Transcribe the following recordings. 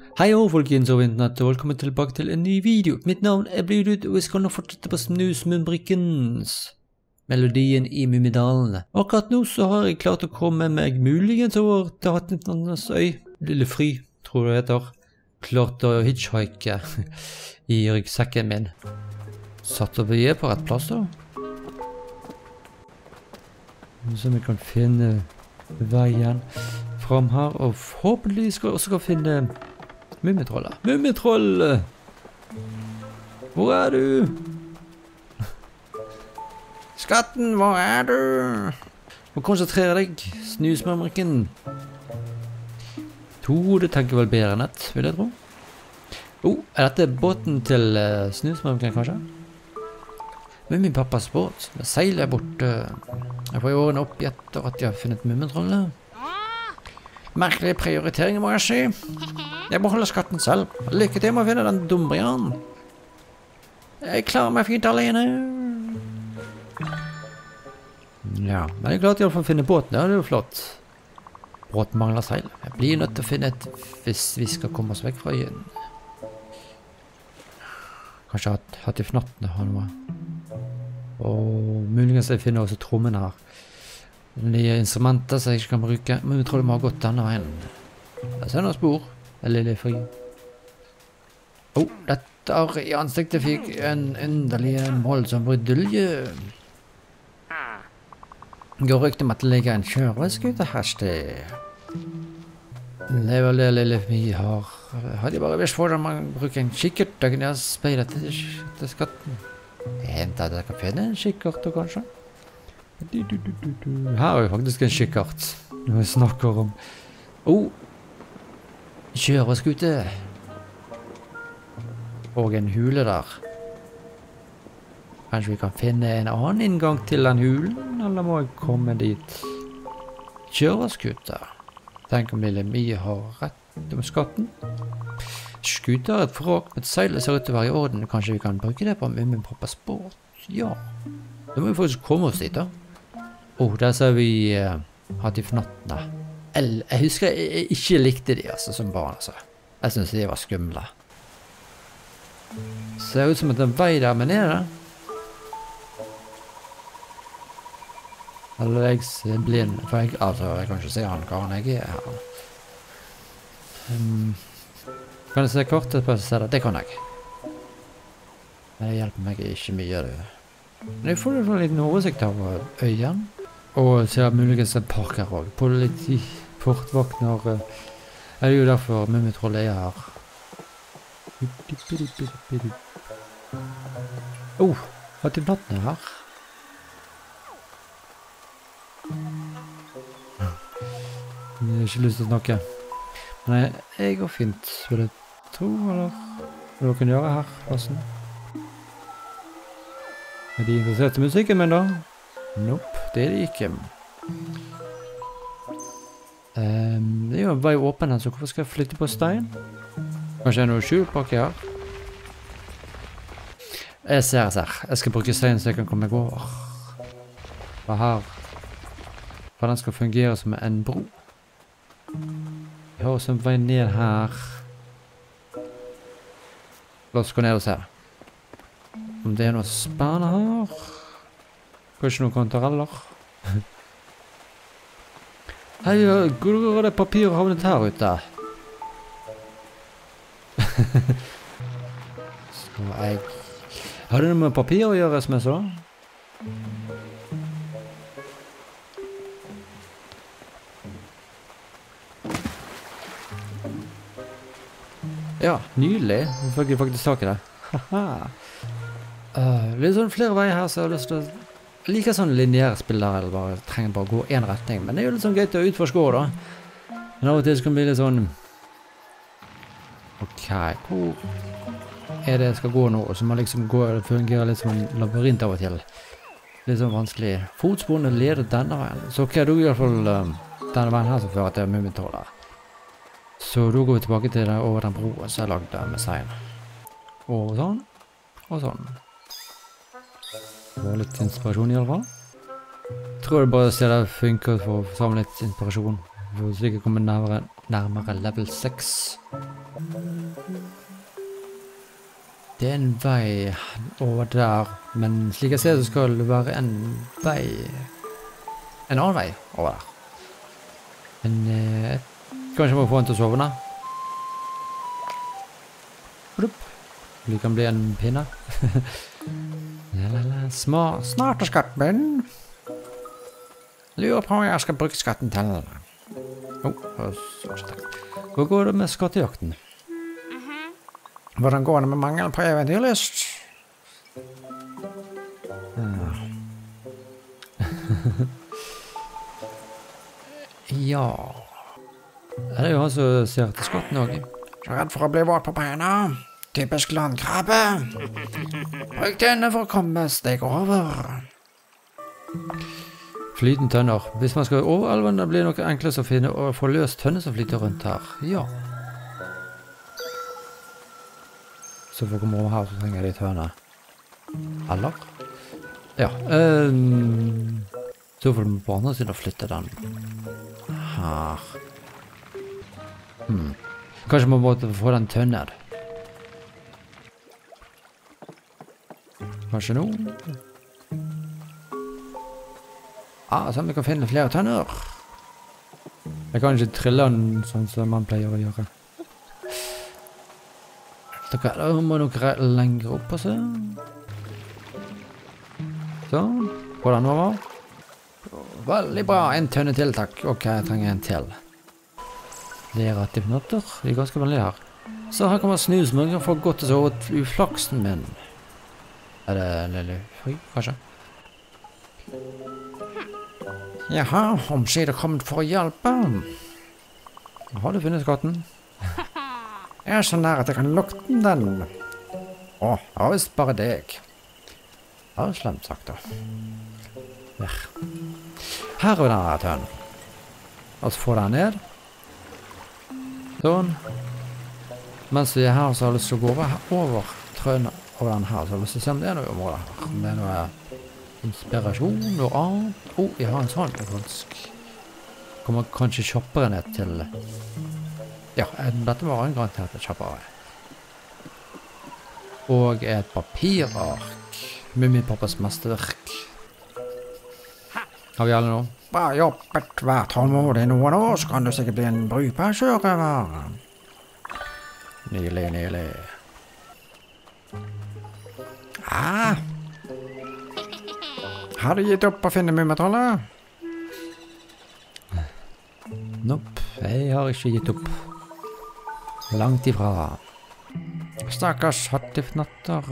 Hei og folkens og internett, og velkommen tilbake til en ny video. Mitt navn er Blydud, og vi skal nå fortsette på Snusmumbrikkens melodien i Mummidalene. Akkurat nå så har jeg klart å komme meg muligens over til Hattenanders øy, Lille Fry, tror jeg det heter. Klart å hitchhike i ryggsekken min. Satser vi er på rett plass da. Så vi kan finne veien fram her, og forhåpentlig skal vi også finne Mummitrollet. Mummitrollet! Hvor er du? Skatten, hvor er du? Må konsentrere deg, snusmumrikken. To hoder tenker vel bedre enn ett, vil jeg tro. Oh, er dette båten til uh, snusmumrikken, kanskje? Mummipappas båt. Seilet borte. Jeg får i årene opp etter at jeg har funnet mummitrollet. Merkelige prioriteringer, må jeg si. Jeg beholder skatten selv. Lykke til med å finne den dumrianen. Jeg klarer meg fint alene. Ja, men jeg er glad for å finne båten. Ja, det er jo flott. Båten mangler seil. Jeg blir nødt til å finne et hvis vi skal komme oss vekk fra øyen. Kanskje i fnattene har noe. Og muligens jeg finner også trommen her. Nye instrumenter som jeg ikke kan bruke. Men vi tror det må ha gått denne veien. Jeg ser noen spor. lille litt fri. Oh, dette i ansiktet fikk en underlig voldsom brudulje. Går rykte om at det ligger en kjøreskute her sted. Det vel det lille vi har. Hadde jeg bare visst hvordan man bruker en kikkert, da kunne jeg speilet til skatten. Jeg henter at jeg kan finne en kikkert, kanskje. Her er jo faktisk en kikkert. Når vi snakker om Oh! Kjøreskute. Og en hule der. Kanskje vi kan finne en annen inngang til den hulen, eller må jeg komme dit? Kjøreskute. Tenk om lille Mi har rett om skatten? Skuter er et vrak, men seilet ser ut til å være i orden. Kanskje vi kan bruke det på Mummin Pappas båt? Ja. Da må vi faktisk komme oss dit, da. Å, oh, der ser vi uh, hatt i fnattene. Jeg husker jeg ikke likte de altså, som barn. altså. Jeg syntes de var skumle. Ser ut som at det er en vei der, men er det? Eller jeg er blind, for jeg, altså, jeg kan ikke se han karen jeg er her. Um, kan jeg se kortet på stedet? Det kan jeg. Det hjelper meg ikke mye, du. Jeg får en liten oversikt over øyen. Og ser muligens en park her òg. Politi, portvakter Er det jo derfor Mummitrollet er her. Oh, hatt de natten her. Jeg har ikke lyst til å snakke. Men jeg går fint, vil jeg tro, eller hva dere kan gjøre her, plassen. Er de interessert i musikken min, da? Nope, det er de ikke. Um, det er jo en vei åpen her, så hvorfor skal jeg flytte på stein? Kanskje det er noe skjult bak her? Jeg ser, ser. Jeg skal bruke stein så jeg kan komme meg over. Hva her? For den skal fungere som en bro. Vi har også en vei ned her. La oss gå ned og se. Om det er noe spennende her? Kanskje noen kantareller? Hei, hvor har det papiret havnet her ute? Skal jeg Har det noe med papir å gjøre, som jeg sa? Ja, nydelig. Nå fikk jeg faktisk tak i det. Uh, litt sånn flere veier her, så jeg har lyst til å liker sånn lineære spill der eller bare trenger bare å gå én retning. Men det er jo litt sånn gøy til å utforske òg, da. Men av og til så kan det bli litt sånn OK, hvor er det jeg skal gå nå? Og Så man liksom gå Det fungerer litt som en labyrint av og til. Litt sånn vanskelig. Fotsporene leder denne veien. Så OK, da er iallfall um, denne veien her som fører til Mummitrollet. Så da går vi tilbake til det over den broen som er lagd med seil. Og sånn. Og sånn. Var litt inspirasjon i alle fall. Tror det bare ser det funker for å samle litt inspirasjon. For å sikkert komme nærmere nærmere level 6. Det er en vei over der, men slik jeg ser det skal det være en vei En annen vei over der. Men eh, kanskje jeg må få en til å sovne. Blupp. Det kan bli en pinne. Smart. Snart er skatten min. Lurer på om jeg skal bruke skatten til. Oh, Hvor går det med skattejakten? Hvordan går det med mangel på eventyrlyst? Ja Er det jo han som ser etter skatten òg? Redd for å bli våt på beina. Typisk landkrabbe. Bruk denne for å komme steg over. Flytende tønner. Hvis man skal over elven, blir det noe enklest å finne og få løst tønner som flyter rundt her. Ja. Så for å komme over her, så trenger jeg de tønner. Eller? Ja. Um, så får du på andre siden flytte den her. Hmm. Kanskje man må få den tønner. Kanskje nå? Ah, så vi kan finne flere tønner. Jeg kan ikke trille den sånn som man pleier å gjøre. Dere må nok lenger opp, og se. Sånn. Hvordan var det? Veldig bra. En tønne til, takk. Ok, jeg trenger en til. Lerativnotter. De er ganske vanlige her. Så her kommer man for godt å sove uflaksen min. Er det lille fri, kanskje? Jaha, omsider kommet for å hjelpe. Har du funnet katten? Jeg er så nær at jeg kan lukte den. Å, det var visst bare deg. Det var slemt sagt, da. Der. Her er denne tønnen. Og så får den ned. Sånn. Mens vi er her, så har jeg lyst til å gå over, over trønnen om det er noe her. Om det er noe inspirasjon, noe annet. Å, oh, jeg har en sånn faktisk. Kommer kanskje kjappere ned til Ja, dette var en garantert kjappere. Og et papirark. Mummipappas mesterverk. Har vi alle nå? Bra jobbet. Vær tålmodig noen år, så kan du sikkert bli en brukbar sjørøver. Nydelig, nydelig. Ah. Har du gitt opp å finne Mummitrollet? Nopp, jeg har ikke gitt opp. Langt ifra. Stakkars hattifnatter.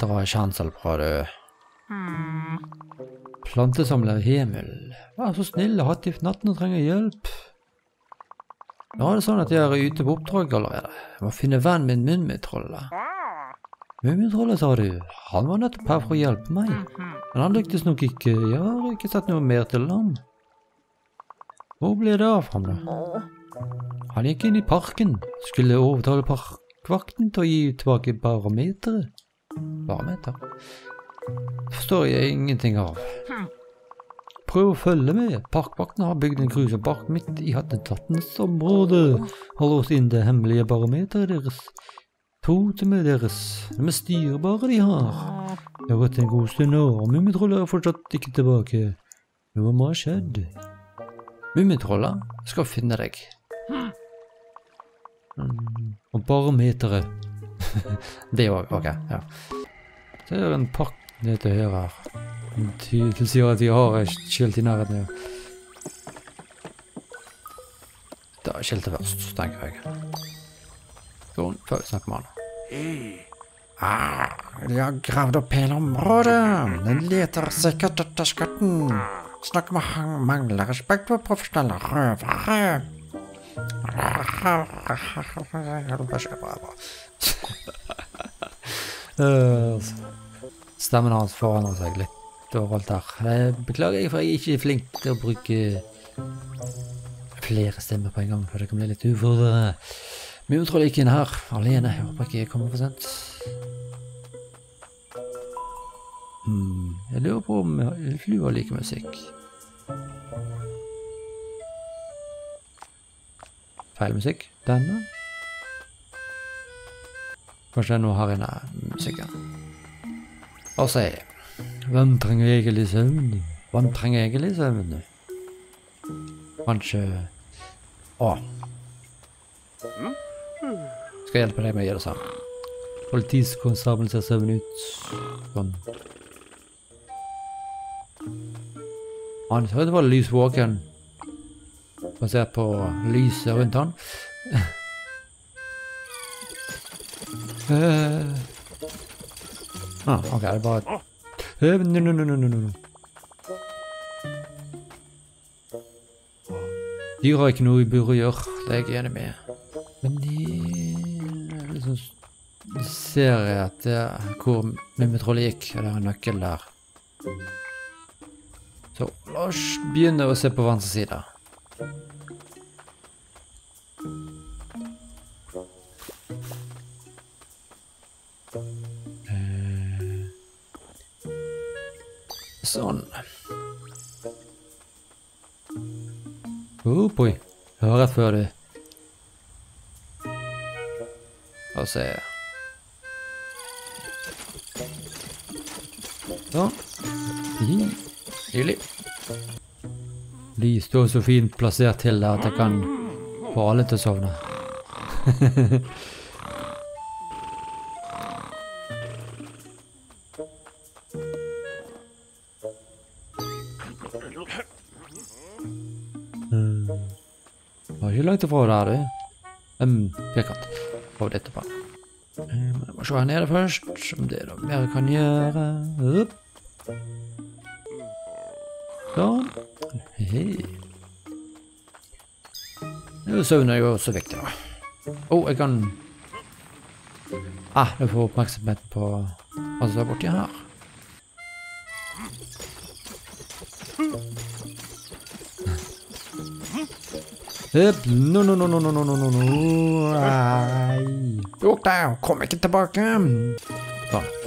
Drar kjensel på, du. Plantesamler Hemel. Vær så snill, hattifnattene trenger hjelp. Nå er det sånn at jeg er ute på oppdrag allerede. Jeg må finne vennen min Mummitrollet. Mummitrollet, sa du? Han var nettopp her for å hjelpe meg. Men han lyktes nok ikke. Jeg har ikke sett noe mer til ham. Hvor ble det av ham, da? Han gikk inn i parken. Skulle overtale parkvakten til å gi tilbake barometeret. Barometer? Forstår jeg ingenting av. Prøv å følge med. Parkvakten har bygd en grusom bark midt i Hattetattens område. Hold oss inn det hemmelige barometeret deres. Totemet deres. De er styrbare de har. Det har gått en god stund nå, og Mummitrollet er fortsatt ikke tilbake. Noe må ha skjedd. Mummitrollet skal finne deg. Mm, og barometeret. det òg. Ok, ja. Så er det en pakk nede til høyre her. Det sier at de har et skilt i nærheten. Da er skiltet først, tenker jeg. Før vi snakker med han. Ah, de har gravd opp hele området. Den leter sikkert etter skatten. Snakker med han mangler respekt for profesjonelle røvere. Stemmen hans forandrer seg litt overalt her. Jeg beklager for jeg er ikke flink til å bruke flere stemmer på en gang, for det kan bli litt uforvirrende. Mummitroll gikk inn her alene. Jeg håper ikke jeg kommer for sent. Hmm, jeg lurer på om flua liker musikk. feil musikk. Denne. Kanskje nå noe her inne. musikken. Og så er Hvem trenger egentlig søvn? Hvem trenger egentlig søvn? Kanskje Å. Skal hjelpe deg med å gjøre det samme. Politikonstabelen ser søvn ut. Sånn. Han ser det var lys våken. Basert på lyset rundt han. uh. ah, ok, det er bare uh, no, no, no, no, no. Dyr har ikke noe i bur å gjøre, det er jeg enig med. Men de ser jeg at det hvor Mummitrollet gikk, det er en nøkkel der. Så la oss begynne å se på venstre side. Eh, Sånn. Oh Hører Jeg før du La oss se. Sånn. Nydelig. De står så fint plassert til at jeg kan få alle til å sovne. Mm. Var ikke langt ifra der, du. Um, firkant. Prøv det etterpå. Jeg må se her nede først, om det er noe mer jeg kan gjøre. Opp. Sånn. Hei. Nå søvner jeg jo også vekk, da. Å, oh, jeg kan Ah, jeg får oppmerksomhet på hva som er borti her. Hup, No, no, no, no, no, no, no, no, no. Nei. Lukk deg, kom ikke tilbake. Sånn.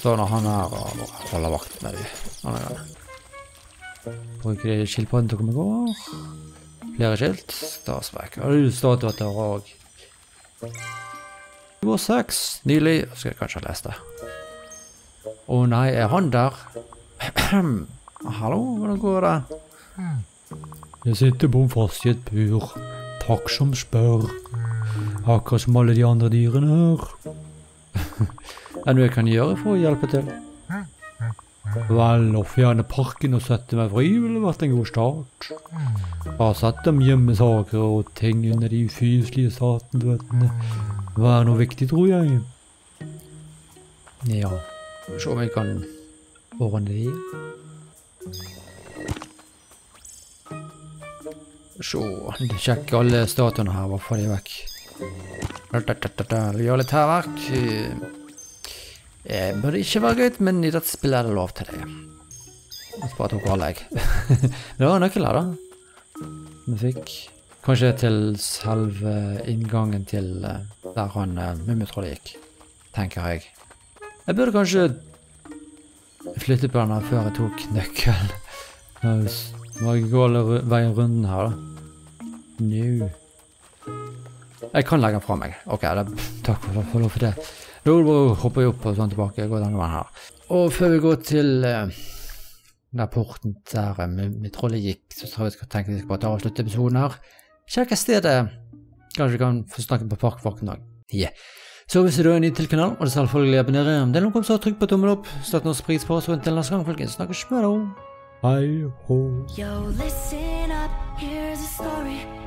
Så når han er og holder vakt med dem. Bruker de skilpadden til å komme i går. Flere skilt. Starsvekk. Og du statuer til òg? Nivå seks. Nylig. Skal jeg kanskje ha lest det. Å nei, er han der? Hallo, hvordan går det? Jeg sitter bomfast i et bur. Takk som spør. Akkurat som alle de andre dyrene her. Er noe jeg kan gjøre for å hjelpe til? Vel, å fjerne parken og sette meg fri ville vært en god start. Bare sett dem gjemme saker og ting under de ufyselige. Hva er noe viktig, tror jeg? Ja, se om jeg kan ordne det. Se, sjekk alle statuene her, Hva får de vekk. Gjør litt hærverk. Eh, burde ikke være greit, men i dette spillet er det lov til det. Jeg bare tok alle, jeg. det var nøkkel her, da. Vi fikk kanskje til selve inngangen til eh, der han uh, Mummitrollet gikk, tenker jeg. Jeg burde kanskje flytte på den her før jeg tok nøkkelen. Må jeg gå alle veien runden her, da. Nå. Jeg kan legge den fra meg. Ok, det, takk for lov for det. Bare hopper jeg opp og sånn tilbake. Går denne veien her. Og før vi går til uh, der porten der uh, Mummitrollet gikk, så tror jeg vi skal tenke vi skal bare avslutte episoden her. Sjekk stedet. Kanskje vi kan få snakke på Parkvakten òg. Yeah. Så hvis du er ny til kanalen, må du selvfølgelig abonnere. Om det er noe, så trykk på tommel opp. Støtt oss pris på oss, og inntil neste gang, folkens. Snakkes med deg. Hei ho. Yo, listen up, here's a story